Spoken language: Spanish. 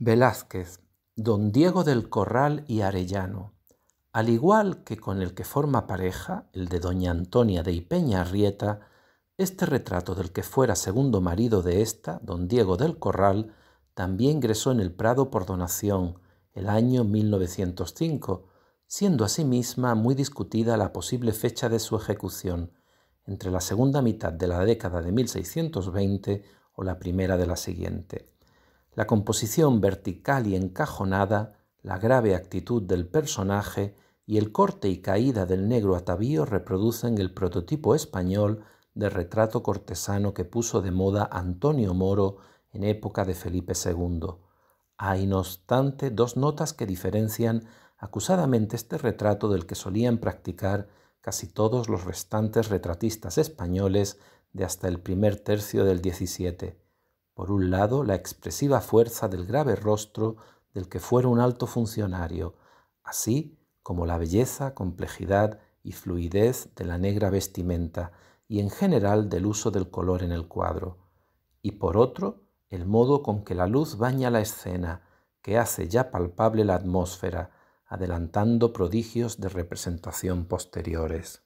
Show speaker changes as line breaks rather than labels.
Velázquez, Don Diego del Corral y Arellano. Al igual que con el que forma pareja, el de Doña Antonia de Ipeña Arrieta, este retrato del que fuera segundo marido de ésta, don Diego del Corral, también ingresó en el Prado por donación el año 1905, siendo asimisma muy discutida la posible fecha de su ejecución, entre la segunda mitad de la década de 1620 o la primera de la siguiente. La composición vertical y encajonada, la grave actitud del personaje y el corte y caída del negro atavío reproducen el prototipo español de retrato cortesano que puso de moda Antonio Moro en época de Felipe II. Hay, no obstante, dos notas que diferencian acusadamente este retrato del que solían practicar casi todos los restantes retratistas españoles de hasta el primer tercio del XVII. Por un lado, la expresiva fuerza del grave rostro del que fuera un alto funcionario, así como la belleza, complejidad y fluidez de la negra vestimenta y en general del uso del color en el cuadro, y por otro, el modo con que la luz baña la escena, que hace ya palpable la atmósfera, adelantando prodigios de representación posteriores.